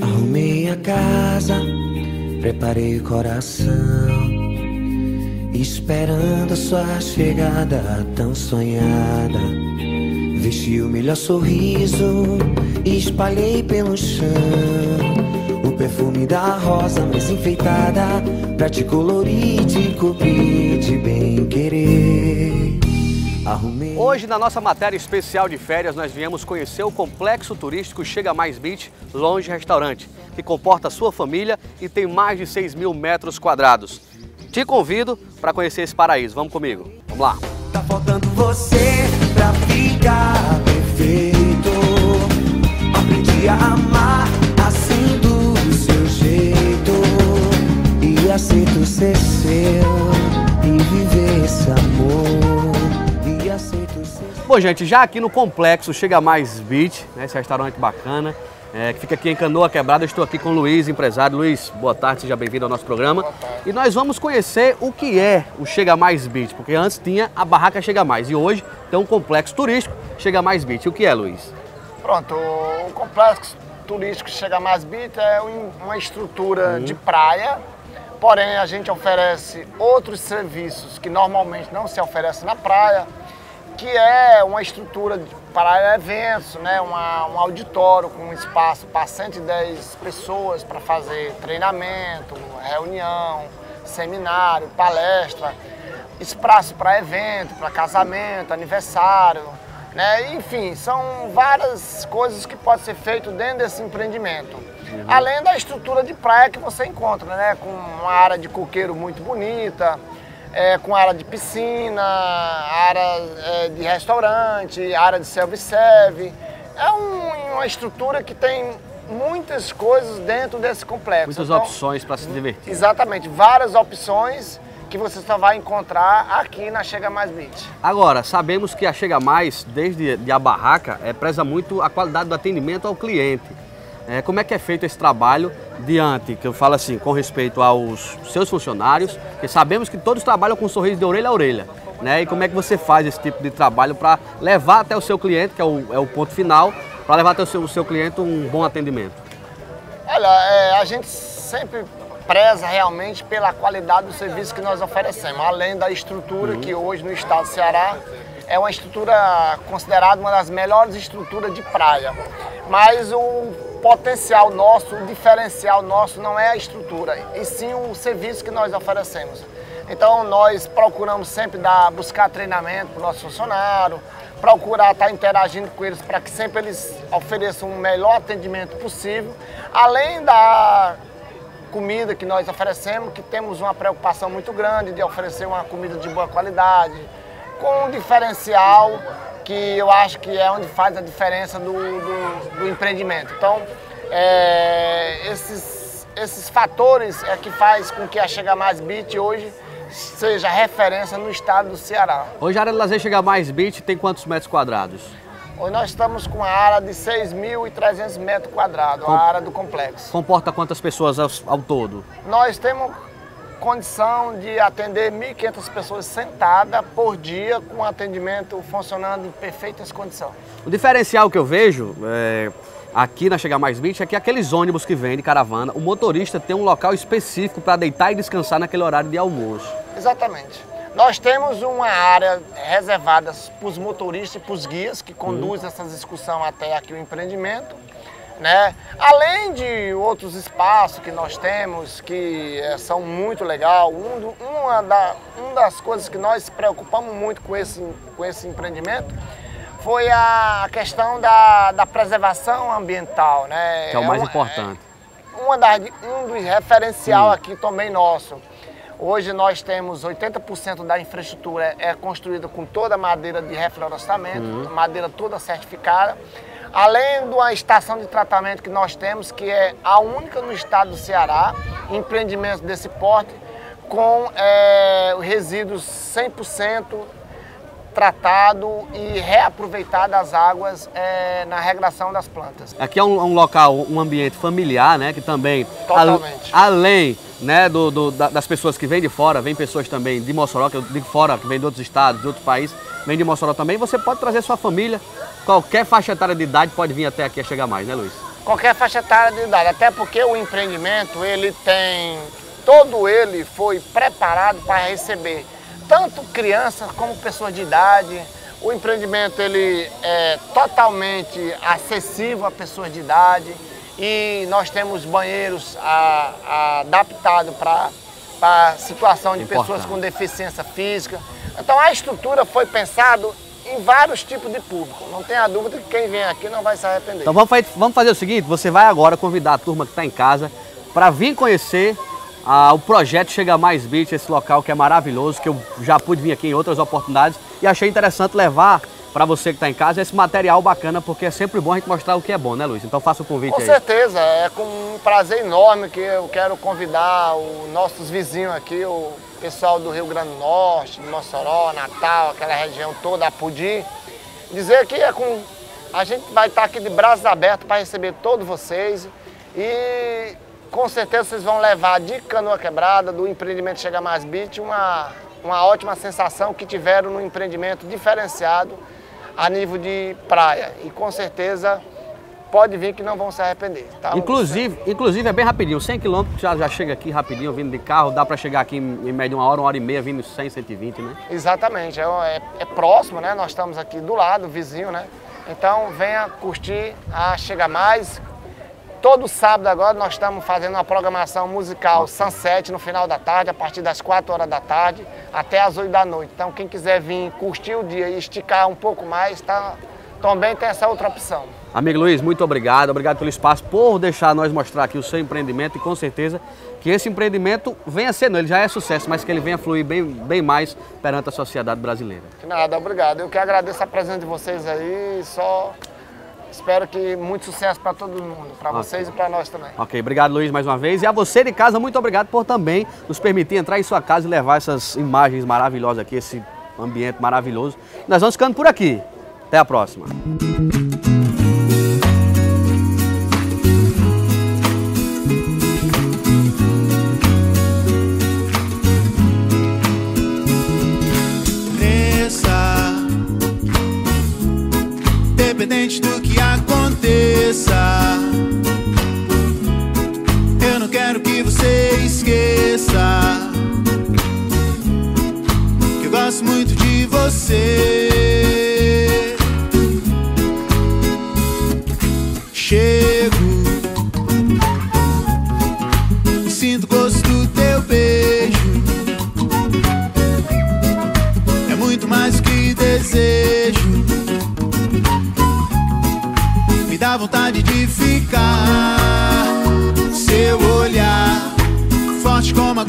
Arrumei a casa, preparei o coração, esperando a sua chegada tão sonhada. Vesti o melhor sorriso e espalhei pelo chão o perfume da rosa mais enfeitada pra te colorir te cobrir de bem querer. Arrumei. Hoje, na nossa matéria especial de férias, nós viemos conhecer o complexo turístico Chega Mais Beach Longe Restaurante, que comporta sua família e tem mais de 6 mil metros quadrados. Te convido para conhecer esse paraíso. Vamos comigo. Vamos lá. Tá faltando você pra ficar perfeito. Aprendi a amar aceito ser seu e viver esse amor. E aceito ser Bom, gente, já aqui no complexo Chega Mais Beach, né, esse restaurante bacana, é, que fica aqui em Canoa Quebrada. Estou aqui com o Luiz, empresário. Luiz, boa tarde, seja bem-vindo ao nosso programa. E nós vamos conhecer o que é o Chega Mais Beach, porque antes tinha a barraca Chega Mais e hoje tem um complexo turístico Chega Mais Beach. O que é, Luiz? Pronto, o complexo turístico Chega Mais Beach é um- uma estrutura de praia, porém a gente oferece outros serviços que normalmente não se oferece na praia, que é uma estrutura para eventos, né? Uma- um auditório com um espaço para 110 pessoas para fazer treinamento, reunião, seminário, palestra, espaço para evento, para casamento, aniversário, né? Enfim, são várias coisas que podem ser feito dentro desse empreendimento. Além da estrutura de praia que você encontra, né? Com uma área de coqueiro muito bonita, é, com área de piscina, área é, de restaurante, área de self-serve. É um- uma estrutura que tem muitas coisas dentro desse complexo. Muitas Então, opções para se divertir. Exatamente, várias opções que você só vai encontrar aqui na Chega Mais Beach. Agora, sabemos que a Chega Mais, desde de a barraca, é, preza muito a qualidade do atendimento ao cliente. É, como é que é feito esse trabalho diante, que eu falo assim, com respeito aos seus funcionários, que sabemos que todos trabalham com um sorriso de orelha a orelha. Né? E como é que você faz esse tipo de trabalho para levar até o seu cliente, que é o, é o ponto final, para levar até o seu, o seu cliente um bom atendimento? Olha, é, a gente sempre preza realmente pela qualidade do serviço que nós oferecemos, além da estrutura que hoje no estado do Ceará é uma estrutura considerada uma das melhores estruturas de praia. Mas o potencial nosso, o diferencial nosso não é a estrutura, e sim o serviço que nós oferecemos. Então nós procuramos sempre dar, buscar treinamento para o nosso funcionário, procurar estar interagindo com eles para que sempre eles ofereçam o melhor atendimento possível, além da comida que nós oferecemos, que temos uma preocupação muito grande de oferecer uma comida de boa qualidade, com um diferencial que eu acho que é onde faz a diferença do, do, do empreendimento. Então, é, esses, esses fatores é que faz com que a Chega Mais Beach hoje seja referência no estado do Ceará. Hoje a área de lazer Chega Mais Beach tem quantos metros quadrados? Hoje nós estamos com uma área de 6.300 metros quadrados, a área do complexo. Comporta quantas pessoas ao, ao todo? Nós temos condição de atender 1.500 pessoas sentadas por dia, com atendimento funcionando em perfeitas condições. O diferencial que eu vejo é, aqui na Chega Mais Beach é que aqueles ônibus que vêm de caravana, o motorista tem um local específico para deitar e descansar naquele horário de almoço. Exatamente. Nós temos uma área reservada para os motoristas e para os guias que conduzem essas excursões até aqui o empreendimento. Né? Além de outros espaços que nós temos que eh, são muito legal, um do- uma, da- uma das coisas que nós preocupamos muito com esse, com esse empreendimento foi a questão da, da preservação ambiental, né? Que é o mais uma- importante. uma das, um dos referencial aqui também nosso. Hoje nós temos 80% da infraestrutura é construída com toda a madeira de reflorestamento, madeira toda certificada. Além de uma estação de tratamento que nós temos, que é a única no estado do Ceará, empreendimento desse porte, com eh, resíduos 100% tratado e reaproveitado as águas é, na regulação das plantas. Aqui é um, um, local, um ambiente familiar, né? Que também, Totalmente. A, além né, do, do, das pessoas que vêm de fora, vem pessoas também de Mossoró, que eu digo fora, que vem de outros estados, de outros países, vem de Mossoró também. Você pode trazer sua família, qualquer faixa etária de idade pode vir até aqui a chegar mais, né, Luiz? Qualquer faixa etária de idade, até porque o empreendimento ele tem todo ele foi preparado para receber tanto crianças como pessoas de idade. O empreendimento ele é totalmente acessível a pessoas de idade e nós temos banheiros adaptados para a situação de Importante. pessoas com deficiência física. Então a estrutura foi pensada em vários tipos de público. Não tenha dúvida que quem vem aqui não vai se arrepender. Então vamos, fazer o seguinte, você vai agora convidar a turma que está em casa para vir conhecer ah, o projeto Chega Mais Beach, esse local que é maravilhoso, que eu já pude vir aqui em outras oportunidades e achei interessante levar para você que está em casa esse material bacana, porque é sempre bom a gente mostrar o que é bom, né, Luiz? Então faça o convite com aí. Com certeza, é com um prazer enorme que eu quero convidar os nossos vizinhos aqui, o pessoal do Rio Grande do Norte, de Mossoró, Natal, aquela região toda, Apudi, dizer que é com a gente vai estar aqui de braços abertos para receber todos vocês e com certeza vocês vão levar de canoa quebrada, do empreendimento Chega Mais Beach, uma, uma ótima sensação que tiveram no empreendimento diferenciado a nível de praia. E com certeza pode vir que não vão se arrepender. Tá? Inclusive, inclusive é bem rapidinho, 100 km já, já chega aqui rapidinho, vindo de carro, dá para chegar aqui em, média uma hora, uma hora e meia, vindo 100, 120, né? Exatamente, é, é, é próximo, né? Nós estamos aqui do lado, vizinho, né? Então venha curtir a Chega Mais, Todo sábado agora nós estamos fazendo uma programação musical Sunset no final da tarde, a partir das 4 horas da tarde até as 8 da noite. Então quem quiser vir curtir o dia e esticar um pouco mais, tá, também tem essa outra opção. Amigo Luiz, muito obrigado. Obrigado pelo espaço, por deixar nós mostrar aqui o seu empreendimento e com certeza que esse empreendimento venha sendo, ele já é sucesso, mas que ele venha fluir bem, bem mais perante a sociedade brasileira. Que nada, obrigado. Eu que agradeço a presença de vocês aí, só Espero que muito sucesso para todo mundo, para okay. vocês e para nós também. Ok, obrigado Luiz mais uma vez. E a você de casa, muito obrigado por também nos permitir entrar em sua casa e levar essas imagens maravilhosas aqui, esse ambiente maravilhoso. Nós vamos ficando por aqui. Até a próxima. independente do muito de você. Chego, sinto gosto do teu beijo. É muito mais que desejo dá vontade de ficar. Seu olhar, forte como a